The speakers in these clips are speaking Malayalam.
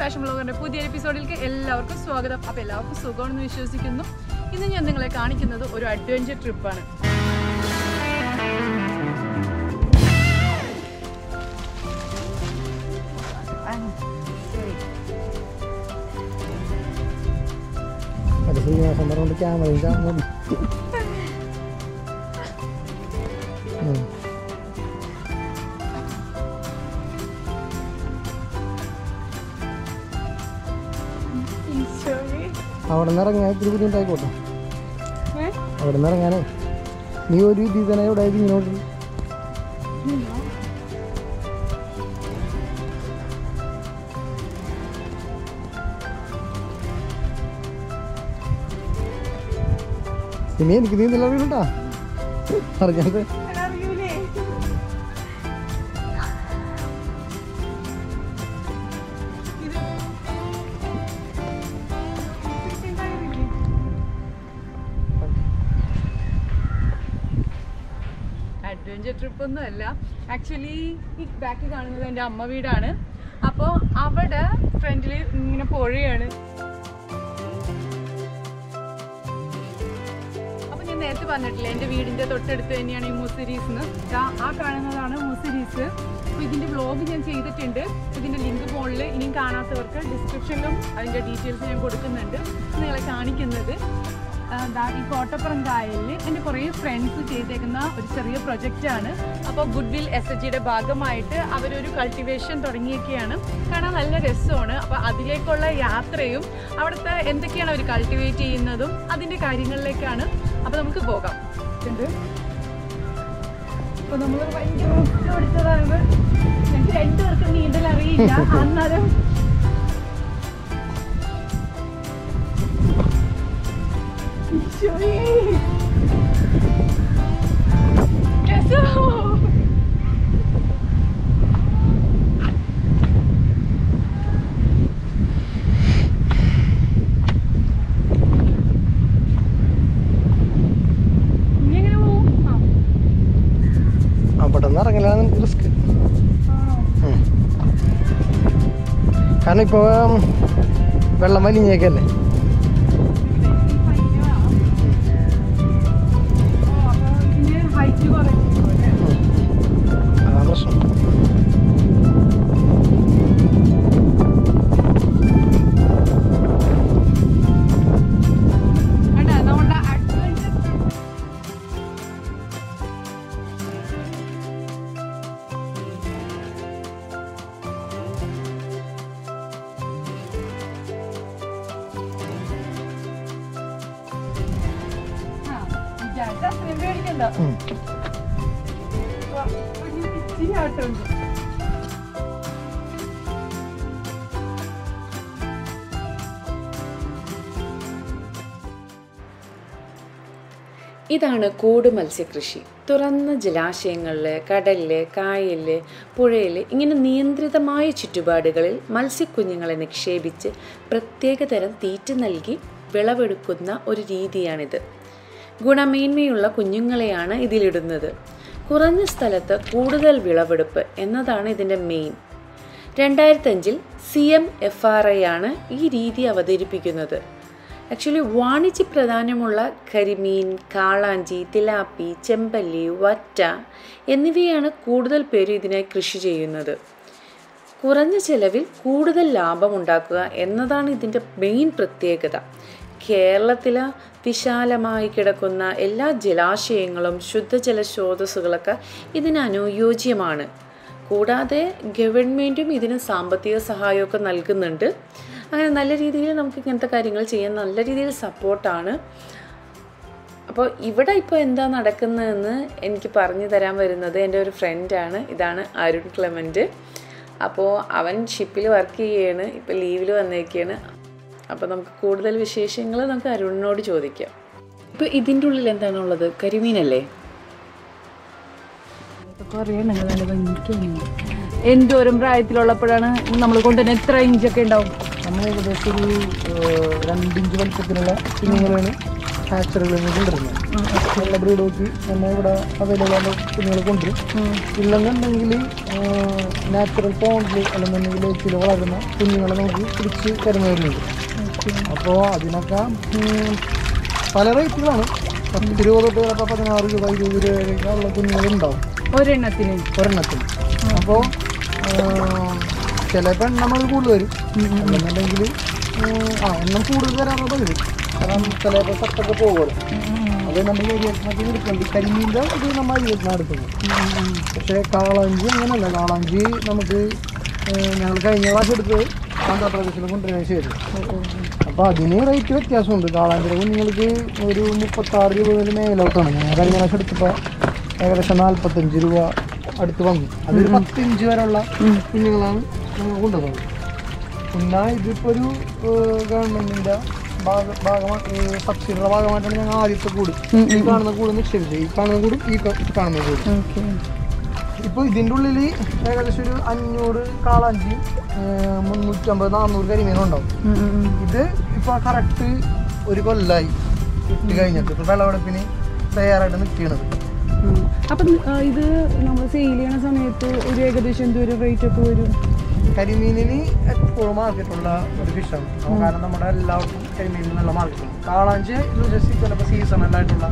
ഫാഷൻ ബ്ലോഗറിന്റെ പുതിയ എപ്പിസോഡിലേക്ക് എല്ലാവർക്കും സ്വാഗതം. അപ്പോൾ എല്ലാവർക്കും സുഖമാണെന്ന് വിശ്വസിക്കുന്നു. ഇന്ന് ഞാൻ നിങ്ങളെ കാണിക്കുന്നത് ഒരു അഡ്വഞ്ചർ ട്രിപ്പാണ് പരിശീലനം ക്യാമറ അവിടെ നിന്ന് ഇറങ്ങാൻ ഇത്തിരി ബുദ്ധിമുട്ടായിക്കോട്ടെ. അവിടെ നിന്ന് ഇറങ്ങാനേ. നീ ഒരു ഇതിൽ തന്നെ ഇവിടെ ഇങ്ങോട്ട് ഇനി എനിക്ക് നീന്തൽ അറിയില്ലട്ടാ അറിഞ്ഞത് അഡ്വഞ്ചർ ട്രിപ്പ് ഒന്നും അല്ല ആക്ച്വലി ഈ ബാക്ക് കാണുന്നത് എന്റെ അമ്മ വീടാണ്. അപ്പോൾ അവിടെ ഫ്രണ്ടിൽ ഇങ്ങനെ പുഴയാണ്. അപ്പോൾ ഞാൻ നേരത്തെ പറഞ്ഞിട്ടില്ല എന്റെ വീടിന്റെ തൊട്ടടുത്ത് തന്നെയാണ് ഈ മുസിരീസ് ആ കാണുന്നതാണ് മുസിരീസ് അപ്പോൾ ഇതിന്റെ വ്ലോഗ് ഞാൻ ചെയ്തിട്ടുണ്ട്. ഇതിന്റെ ലിങ്ക് ഫോണിൽ ഇനിയും കാണാത്തവർക്ക് ഡിസ്ക്രിപ്ഷനിലും അതിന്റെ ഡീറ്റെയിൽസ് ഞാൻ കൊടുക്കുന്നുണ്ട്. നിങ്ങളെ കാണിക്കുന്നത്. ഈ കോട്ടപ്പുറം കായലിൽ എന്റെ കുറേ ഫ്രണ്ട്സ് ചെയ്തേക്കുന്ന ഒരു ചെറിയ പ്രൊജക്റ്റാണ് അപ്പോൾ ഗുഡ് വിൽ എസ് എച്ച് ജിയുടെ ഭാഗമായിട്ട് അവരൊരു കൾട്ടിവേഷൻ തുടങ്ങിയൊക്കെയാണ്. കാണാൻ നല്ല രസമാണ്. അപ്പോൾ അതിലേക്കുള്ള യാത്രയും അവിടുത്തെ എന്തൊക്കെയാണ് അവർ കൾട്ടിവേറ്റ് ചെയ്യുന്നതും അതിന്റെ കാര്യങ്ങളിലേക്കാണ്. അപ്പോൾ നമുക്ക് പോകാം. അപ്പോൾ നമ്മൾ ഭയങ്കര പിടിച്ചതാണ് ഞങ്ങൾക്ക് രണ്ടുപേർക്കും നീന്തൽ അറിയില്ല അന്നേരം നമുക്ക് റിസ്ക്? കാരണം ഇപ്പോൾ വെള്ളം വലിഞ്ഞേക്കല്ലേ ഇതാണ് കൂട് മത്സ്യകൃഷി. തുറന്ന ജലാശയങ്ങളിൽ കടലിൽ കായലിൽ പുഴയിൽ ഇങ്ങനെ നിയന്ത്രിതമായ ചുറ്റുപാടുകളിൽ മത്സ്യക്കുഞ്ഞുങ്ങളെ നിക്ഷേപിച്ച് പ്രത്യേകതരം തീറ്റ നൽകി വിളവെടുക്കുന്ന ഒരു രീതിയാണിത്. ഗുണമേന്മയുള്ള കുഞ്ഞുങ്ങളെയാണ് ഇതിലിടുന്നത്. കുറഞ്ഞ സ്ഥലത്ത് കൂടുതൽ വിളവെടുപ്പ് എന്നതാണ് ഇതിന്റെ main രണ്ടായിരത്തഞ്ചിൽ C M F R I ആണ് ഈ രീതി അവതരിപ്പിക്കുന്നത്. ആക്ച്വലി വാണിജ്യ പ്രധാനമുള്ള കരിമീൻ കാളാഞ്ചി തിലാപ്പി ചെമ്പല്ലി വറ്റ എന്നിവയാണ് കൂടുതൽ പേര് ഇതിനായി കൃഷി ചെയ്യുന്നത്. കുറഞ്ഞ ചെലവിൽ കൂടുതൽ ലാഭമുണ്ടാക്കുക എന്നതാണ് ഇതിന്റെ മെയിൻ പ്രത്യേകത. കേരളത്തിൽ വിശാലമായി കിടക്കുന്ന എല്ലാ ജലാശയങ്ങളും ശുദ്ധജല സ്രോതസ്സുകളൊക്കെ ഇതിന് അനുയോജ്യമാണ്. കൂടാതെ ഗവൺമെന്റും ഇതിന് സാമ്പത്തിക സഹായമൊക്കെ നൽകുന്നുണ്ട്. അങ്ങനെ നല്ല രീതിയിൽ നമുക്ക് ഇങ്ങനത്തെ കാര്യങ്ങൾ ചെയ്യാൻ നല്ല രീതിയിൽ സപ്പോർട്ടാണ്. അപ്പോൾ ഇവിടെ ഇപ്പോൾ എന്താ നടക്കുന്നതെന്ന് എനിക്ക് പറഞ്ഞു തരാൻ വരുന്നത് എന്റെ ഒരു ഫ്രണ്ടാണ് ഇതാണ് അരുൺ ക്ലെമന്റ് അപ്പോൾ അവൻ ഷിപ്പിൽ വർക്ക് ചെയ്യാണ്. ഇപ്പോൾ ലീവിൽ വന്നേക്കാണ്. അപ്പോൾ നമുക്ക് കൂടുതൽ വിശേഷങ്ങൾ നമുക്ക് അരുണിനോട് ചോദിക്കാം. ഇപ്പോൾ ഇതിന്റെ ഉള്ളിൽ എന്താണുള്ളത്? കരിമീനല്ലേ? എന്തോരം പ്രായത്തിലുള്ളപ്പോഴാണ് നമ്മൾ കൊണ്ടുവരുന്ന എത്ര ഇഞ്ചൊക്കെ ഉണ്ടാവും? നമ്മൾ ഏകദേശം ഒരു രണ്ടിഞ്ച് വലിപ്പത്തിലുള്ള കുഞ്ഞുങ്ങളാണ് ഹാച്ചറികളിൽ നിന്ന് കൊണ്ടുവരുന്നത്. നല്ല ബ്രീഡ് നോക്കി നമ്മൾ ഇവിടെ അവൈലബിൾ ആണ് കുഞ്ഞുങ്ങൾ കൊണ്ടുവരും. ഇല്ലെന്നുണ്ടെങ്കിൽ നാച്ചുറൽ പോണ്ടിൽ അല്ലെന്നുണ്ടെങ്കിൽ ചില വളരുന്ന കുഞ്ഞുങ്ങളെ നമുക്ക് പിടിച്ച് തരുന്നവരുണ്ട് ഓക്കെ അപ്പോൾ അതിനൊക്കെ പല റേറ്റുകളാണ്. പത്ത് രൂപ തൊട്ട് ചിലപ്പോൾ പതിനാറ് രൂപ ഇരുപത് രൂപയൊക്കെ ഉള്ള കുഞ്ഞുങ്ങളുണ്ടാവും ഒരെണ്ണത്തിന്. ഒരെണ്ണത്തിന്. അപ്പോൾ ചിലപ്പോൾ എണ്ണം അത് കൂടുതൽ വരും. എന്നുണ്ടെങ്കിൽ ആ എണ്ണം കൂടുതൽ വരാറുള്ളത് വരും. കാരണം ചിലപ്പോൾ സത്തൊക്കെ പോകുമല്ലോ. അത് നമ്മൾ ഏരിയത്തിനകത്ത് എടുക്കുന്നുണ്ട് കരിമീന്റെ ഇത് നമ്മൾ ഏരിയത്തിനാണ് എടുക്കുന്നത് പക്ഷേ കാളാഞ്ചി അങ്ങനെയല്ല. കാളാഞ്ചി നമുക്ക് ഞങ്ങൾ കഴിഞ്ഞ പ്രാവശ്യം എടുത്തത് ആന്ധ്രാപ്രദേശിൽ കൊണ്ടുവരാൻ ശരി അപ്പോൾ അതിന് റേറ്റ് വ്യത്യാസമുണ്ട്. കാളാഞ്ചിറ കുഞ്ഞുങ്ങൾക്ക് ഒരു മുപ്പത്താറ് രൂപ മുതൽ മേലോട്ടാണ്. ഞാൻ കഴിഞ്ഞ പ്രാവശ്യം എടുത്തപ്പോൾ ഏകദേശം നാൽപ്പത്തഞ്ച് രൂപ അടുത്ത് വന്നു. അതൊരു പത്തിഞ്ച് വരെയുള്ള കുഞ്ഞുങ്ങളാണ് നമ്മൾ കൊണ്ടുവന്നത്. പിന്നെ ഇതിപ്പോൾ ഒരു ഗവൺമെന്റിന്റെ ഭാഗ ഭാഗമായിട്ട് സബ്സിഡിയുടെ ഭാഗമായിട്ടാണ് ഞങ്ങൾ ആദ്യത്തെ കൂട്. ഈ കാണുന്ന കൂട് നിക്ഷേപിച്ചത്. ഈ കാണുന്ന കൂടും ഈ കാണുന്ന കൂടും. ഇപ്പോൾ ഇതിന്റെ ഉള്ളിൽ ഏകദേശം ഒരു അഞ്ഞൂറ് കാളാഞ്ചി മുന്നൂറ്റമ്പത് നാന്നൂറ് കരിമീനും ഉണ്ടാവും. ഇത് ഇപ്പോൾ കറക്റ്റ് ഒരു കൊല്ലായി. ഇട്ട് കഴിഞ്ഞിട്ട് ഇപ്പോൾ വിളവെടുപ്പിന് തയ്യാറായിട്ട് നിൽക്കുന്നത് അപ്പം ഇത് നമ്മൾ സെയിൽ ചെയ്യണ സമയത്ത് ഒരു ഏകദേശം ഒരു റേറ്റ് ഒക്കെ വരും? കരിമീനിന് എപ്പോഴും മാർക്കറ്റുള്ള ഒരു ഫിഷാണ് കാരണം നമ്മുടെ എല്ലാവർക്കും കരിമീനിൽ നല്ല മാർക്കറ്റാണ് കാളാഞ്ചി ജസ്റ്റ് ചിലപ്പോൾ സീസണലായിട്ടുള്ള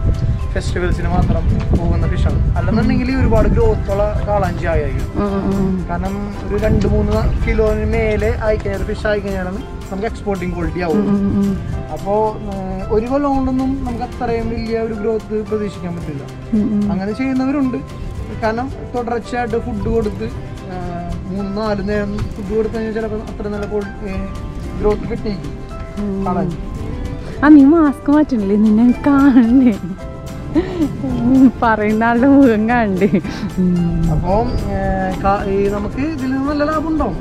ഫെസ്റ്റിവൽസിന് മാത്രം പോകുന്ന ഫിഷാണ് അല്ലെന്നുണ്ടെങ്കിൽ ഒരുപാട് ഗ്രോത്തുള്ള കാളാഞ്ചി ആയിരിക്കും കാരണം ഒരു രണ്ട് മൂന്ന് കിലോന് മേലെ ആയിക്കഴിഞ്ഞാൽ ഫിഷ് ആയിക്കഴിഞ്ഞാലാണ് നമുക്ക് എക്സ്പോർട്ടിങ് ക്വാളിറ്റി ആവും. അപ്പോൾ ഒരു കൊല്ലം കൊണ്ടൊന്നും നമുക്ക് അത്രയും വലിയ ഒരു ഗ്രോത്ത് പ്രതീക്ഷിക്കാൻ പറ്റില്ല. അങ്ങനെ ചെയ്യുന്നവരുണ്ട്. കാരണം തുടർച്ചയായിട്ട് ഫുഡ് കൊടുത്ത് മൂന്ന് നാല് നേരം ഫുഡ് കൊടുത്തു ചിലപ്പോൾ അത്ര നല്ല ഗ്രോത്ത് കിട്ടിയേക്കും കാണാൻ ആ നീ മാസ്ക് മാറ്റണില്ലേ? നിന്നെ കാണണ്ടേ പറയുന്ന ആളുടെ മുഖം കാണണ്ടേ അപ്പോൾ നമുക്ക് ഇതിൽ നിന്ന് നല്ല ലാഭം ഉണ്ടാവും.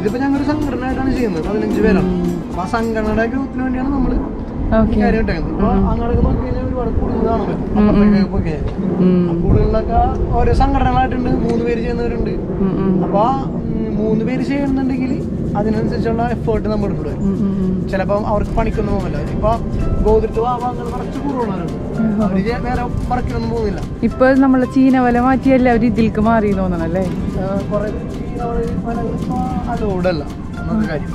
ഇതിപ്പോ ഞങ്ങൾ സംഘടന സംഘടനയായിട്ടാണ് ചെയ്യുന്നത് പതിനഞ്ച് പേരാണ്. അപ്പൊ ആ സംഘടനയുടെ ഗ്രൂപ്പിന് വേണ്ടിയാണ് നമ്മൾ ഓക്കെ. കാര്യം ഇട്ടേക്കുന്നത് അപ്പൊ അങ്ങോട്ടൊക്കെ നോക്കി കഴിഞ്ഞാൽ ഒരുപാട് കൂടുതലൊക്കെ ഓരോ സംഘടനകളായിട്ടുണ്ട്. മൂന്ന് പേര് ചെയ്യുന്നവരുണ്ട്. അപ്പൊ മൂന്ന് പേര് ചെയ്യുന്നുണ്ടെങ്കിൽ അതിനനുസരിച്ചുള്ള എഫേർട്ട് നമ്മൾ എടുക്കേണ്ടി വരും ചിലപ്പം അവർക്ക് പണിക്കൊന്നും പോകുന്നില്ല ഇപ്പൊ ഗോതിട്ട് വാങ്ങൽ കുറച്ച് കുറവുള്ളവരുണ്ട്. അവർ ചെ- വേറെ വർക്കിനൊന്നും പോകുന്നില്ല. ഇപ്പൊ നമ്മളെ ചീന വല മാറ്റി എല്ലാവരും ഇതിലേക്ക് മാറി തോന്നണല്ലേ കുറെ അലോഡല്ല ഒന്നാമത്തെ കാര്യം.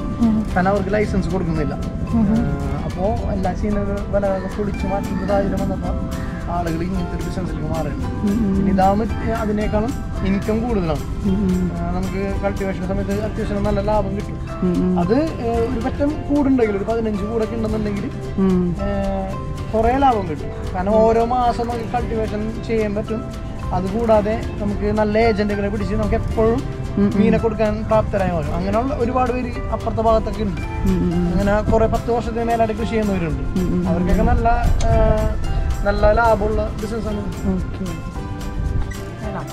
കാരണം അവർക്ക് ലൈസൻസ് കൊടുക്കുന്നില്ല. അപ്പോൾ എല്ലാ ചെയ്യുന്നത് വിലകളൊക്കെ പൊളിച്ച് മാറ്റുന്ന സാഹചര്യം വന്നപ്പോൾ ആളുകൾ ഇങ്ങനത്തെ ഒരു ബിസിനസ്സിലേക്ക് മാറുകയാണ്. ഇതാകുമ്പോൾ അതിനേക്കാളും ഇൻകം കൂടുതലാണ്. നമുക്ക് കൾട്ടിവേഷൻ സമയത്ത് അത്യാവശ്യം നല്ല ലാഭം കിട്ടും. അത് ഒരു പറ്റം കൂടുണ്ടെങ്കിൽ ഒരു പതിനഞ്ച് കൂടൊക്കെ ഉണ്ടെന്നുണ്ടെങ്കിൽ കുറേ ലാഭം കിട്ടും. കാരണം ഓരോ മാസം നമുക്ക് കൾട്ടിവേഷൻ ചെയ്യാൻ പറ്റും. അതുകൂടാതെ നമുക്ക് നല്ല ഏജന്റുകളെ പിടിച്ച് നമുക്ക് എപ്പോഴും മീനെ കൊടുക്കാൻ പ്രാപ്തരായ പോലും അങ്ങനെയുള്ള ഒരുപാട് പേര് അപ്പുറത്തെ ഭാഗത്തൊക്കെ ഉണ്ട്. അങ്ങനെ കുറെ പത്ത് വർഷത്തിന് മേലായിട്ട് കൃഷി ചെയ്യുന്നവരുണ്ട്. അവർക്കൊക്കെ നല്ല നല്ല ലാഭമുള്ള ബിസിനസ്സാണ്. ആണ്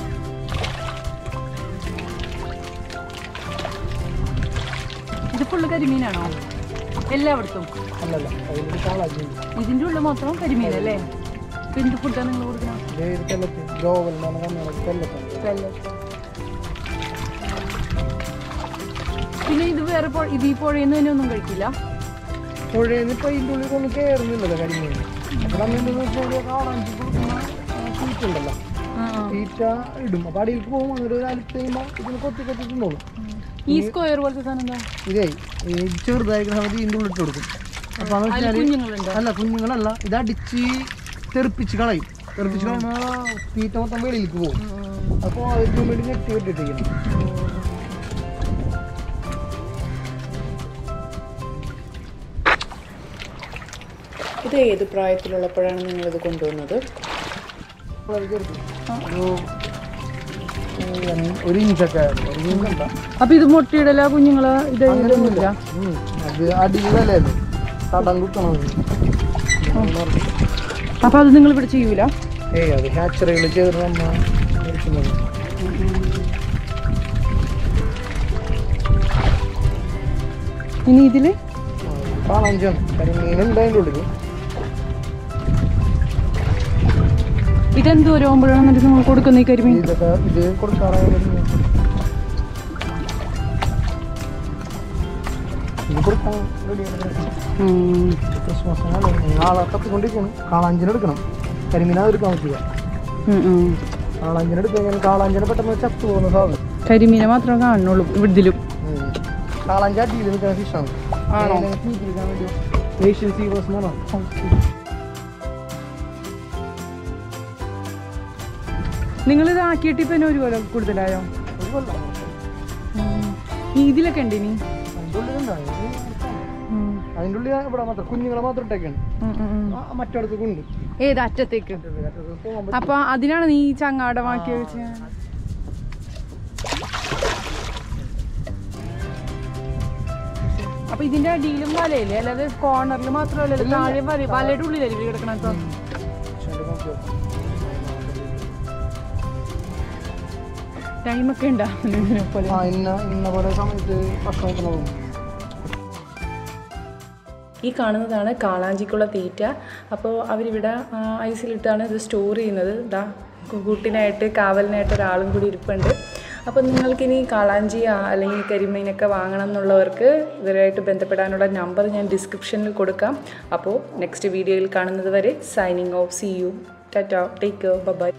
ഇത് ഫുള്ള് കരിമീനാണോ? എല്ലായിടത്തും? അല്ലല്ല ഇതിന്റെ ഉള്ളിൽ മൊത്തം കരിമീനല്ലേ എന്ത് ഫുഡാണ് നിങ്ങൾ കൊടുക്കുന്നത്? പിന്നെ ഇത് വേറെ ഇത് ഈ പുഴയിൽ നിന്ന് തന്നെ ഒന്നും കഴിക്കില്ല. പുഴയിൽ ഇപ്പൊ ഇതിന്റെ ഉള്ളിൽ ഒന്നും കയറുന്നില്ലല്ലോ കരിമീൻ. അപ്പൊ നമ്മൾ പുഴ കാളാഞ്ചി കൊടുക്കുന്ന തീറ്റ തീറ്റ ഇടും. അപ്പൊ അടിയിലേക്ക് പോകും. അങ്ങനെ ഒരു കഴിയുമ്പോൾ ഇതിന് കൊത്തി കൊത്തി തിന്നോളും. ഈ സ്ക്വയർ പോലത്തെ സാധനം എന്താ? ഇതേ ചെറുതായിരിക്കുന്ന സമയത്ത് ഇതിന്റെ ഉള്ളിട്ട് കൊടുക്കും. അപ്പൊ വെച്ചാൽ കുഞ്ഞുങ്ങളുണ്ട്? അല്ല കുഞ്ഞുങ്ങളല്ല. ഇത് അടിച്ച് തെറിപ്പിച്ച് കളയും. തെറിപ്പിച്ച് കളയുമ്പോൾ തീറ്റ മൊത്തം വെളിയിലേക്ക് പോകും. അപ്പോൾ അതിന് വേണ്ടി നെറ്റ് കെട്ടിട്ടിരിക്കണം ഇത് ഏത് പ്രായത്തിലുള്ളപ്പോഴാണ് ഇത് കൊണ്ടുവന്നത്? ഒരു ഇഞ്ചൊക്കെ അപ്പൊ ഇത് മുട്ടയിടല കുഞ്ഞുങ്ങൾ? ഇത് ഇതൊന്നുമില്ല. അത് അടിയിലല്ലേ തടം കുത്തണം. അപ്പൊ അത് നിങ്ങൾ ഇവിടെ ചെയ്യൂല? ഏയ് അത് ഹാച്ചറികൾ ചേർന്ന് നമ്മ ഇനി ഇതിൽ? കാളാഞ്ചാണ് കരിമീനുണ്ട് അതിന്റെ ഉള്ളിൽ ഇതെന്തോ എന്നിട്ട് നിങ്ങൾ കൊടുക്കുന്ന ഈ കരിമീൻ? കരിമീനാ എടുക്കാൻ. കാളാഞ്ചിനെ പെട്ടെന്ന് ചത്തു പോകുന്ന സാധനം. കരിമീനെ മാത്രമേ കാണുന്നുള്ളൂ ഇതിലും കാളാഞ്ചാട്ടിയിൽ നിൽക്കുന്ന ഫിഷാണ് ആണോ? ഏഷ്യൻ സീവേഴ്സ് എന്ന് നിങ്ങൾ ഇത് ആക്കിയിട്ട് ഇപ്പം ഒരു കൊല്ലം കൂടുതലായോ ഇതിലൊക്കെ ഉണ്ട് ഇനി. അതിന്റെ ഉള്ളിലുണ്ടായി അതിന്റെ ഉള്ളിൽ ഇവിടെ മാത്രം കുഞ്ഞുങ്ങളെ മാത്രം ഇട്ടേക്കാണ്. ആ, മറ്റടുത്തൊക്കെ ഉണ്ട് ഏത് അറ്റത്തേക്ക്? അപ്പൊ അതിനാണ് നീ ചങ്ങാടമാക്കി വെച്ചത് അപ്പൊ ഇതിന്റെ അടിയിലും വലയില്ലേ? അല്ലാതെ കോർണറിൽ മാത്രമല്ല താഴെ വല വലയുടെ ഉള്ളിലല്ലേ ഇവർ ടൈമൊക്കെ ഒക്കെ ഇതിനെ പോലെ. ആ ഇന്ന ഇന്ന പോലെ സമയത്ത് ഭക്ഷണം വെക്കണതും ഈ കാണുന്നതാണ് കാളാഞ്ചിക്കുള്ള തീറ്റ. അപ്പോൾ അവരിവിടെ ഐസിലിട്ടാണ് ഇത് സ്റ്റോർ ചെയ്യുന്നത്. ഇതാ കൂട്ടിനായിട്ട് കാവലിനായിട്ട് ഒരാളും കൂടി ഇരിപ്പുണ്ട്. അപ്പോൾ നിങ്ങൾക്കിനി കാളാഞ്ചി അല്ലെങ്കിൽ കരിമീനൊക്കെ വാങ്ങണം എന്നുള്ളവർക്ക് ഇവരുമായിട്ട് ബന്ധപ്പെടാനുള്ള നമ്പർ ഞാൻ ഡിസ്ക്രിപ്ഷനിൽ കൊടുക്കാം. അപ്പോൾ നെക്സ്റ്റ് വീഡിയോയിൽ കാണുന്നത് വരെ signing off see you tata take care bye